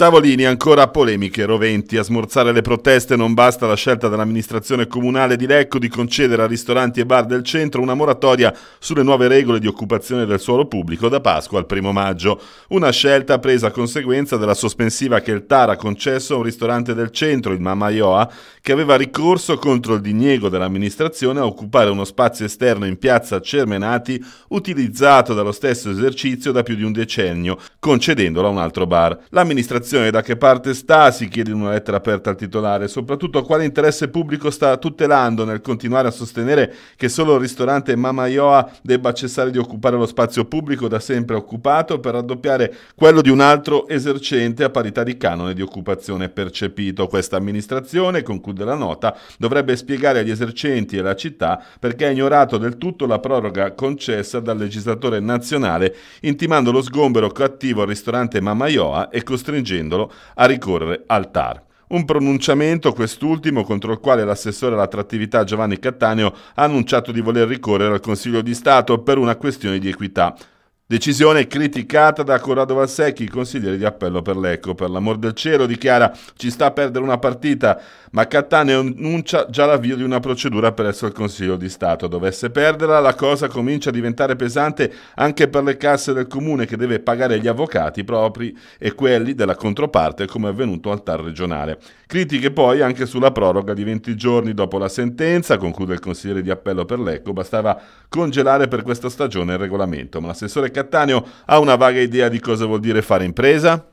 Tavolini ancora polemiche roventi. A smorzare le proteste non basta la scelta dell'amministrazione comunale di Lecco di concedere a ristoranti e bar del centro una moratoria sulle nuove regole di occupazione del suolo pubblico da Pasqua al primo maggio. Una scelta presa a conseguenza della sospensiva che il TAR ha concesso a un ristorante del centro, il Mama Ioa, che aveva ricorso contro il diniego dell'amministrazione a occupare uno spazio esterno in piazza Cermenati utilizzato dallo stesso esercizio da più di un decennio, concedendolo a un altro bar. L'amministrazione Attenzione, da che parte sta? Si chiede in una lettera aperta al titolare. Soprattutto quale interesse pubblico sta tutelando nel continuare a sostenere che solo il ristorante Mama Ioa debba cessare di occupare lo spazio pubblico da sempre occupato per raddoppiare quello di un altro esercente a parità di canone di occupazione percepito. Questa amministrazione, conclude la nota, dovrebbe spiegare agli esercenti e alla città perché ha ignorato del tutto la proroga concessa dal legislatore nazionale, intimando lo sgombero cattivo al ristorante Mama Ioa e costringendo costringendolo a ricorrere al TAR. Un pronunciamento, quest'ultimo, contro il quale l'assessore all'attrattività Giovanni Cattaneo ha annunciato di voler ricorrere al Consiglio di Stato per una questione di equità. Decisione criticata da Corrado Valsecchi, consigliere di appello per l'Ecco. Per l'amor del cielo, dichiara, ci sta a perdere una partita, ma Cattaneo annuncia già l'avvio di una procedura presso il Consiglio di Stato. Dovesse perderla, la cosa comincia a diventare pesante anche per le casse del comune che deve pagare gli avvocati propri e quelli della controparte, come è avvenuto al TAR regionale. Critiche poi anche sulla proroga di 20 giorni dopo la sentenza, conclude il consigliere di appello per l'Ecco, bastava congelare per questa stagione il regolamento, ma l'assessore Cattaneo ha una vaga idea di cosa vuol dire fare impresa?